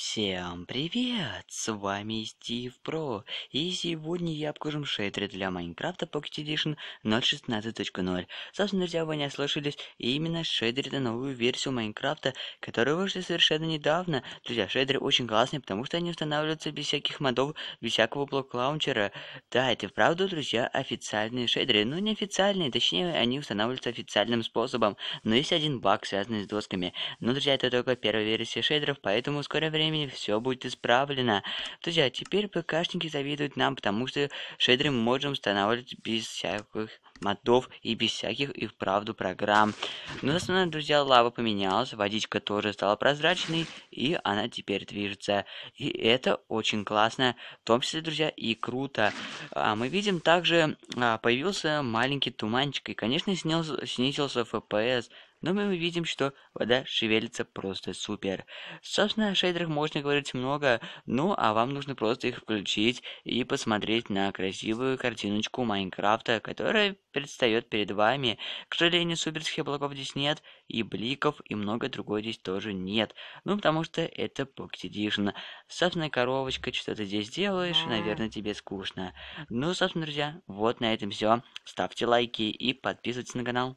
Всем привет! С вами Стив Про, и сегодня я покажу шейдеры для Майнкрафта Pocket Edition 0.16.0. Собственно, друзья, вы не ослышались, именно шейдеры это новую версию Майнкрафта, которая вышла совершенно недавно. Друзья, шейдеры очень классные, потому что они устанавливаются без всяких модов, без всякого блок-лаунчера. Да, это вправду, друзья, официальные шейдеры, но не официальные, точнее, они устанавливаются официальным способом. Но есть один баг, связанный с досками. Но, друзья, это только первая версия шейдеров, поэтому в скорое время времени все будет исправлено. Друзья, теперь ПКшники завидуют нам, потому что шейдеры мы можем устанавливать без всяких модов и без всяких и вправду программ. Но основное, друзья, лава поменялась, водичка тоже стала прозрачной, и она теперь движется. И это очень классно, в том числе, друзья, и круто. А мы видим также, а, появился маленький туманчик, и, конечно, снизился, снизился FPS, но мы видим, что вода шевелится просто супер. Собственно, о шейдерах можно говорить много, ну а вам нужно просто их включить и посмотреть на красивую картиночку Майнкрафта, которая предстает перед вами. К сожалению, суперских облаков здесь нет, и бликов, и много другого здесь тоже нет. Ну, потому что это Pocket Edition. Собственно, коровочка, что ты здесь делаешь, наверное, тебе скучно. Ну, собственно, друзья, вот на этом все. Ставьте лайки и подписывайтесь на канал.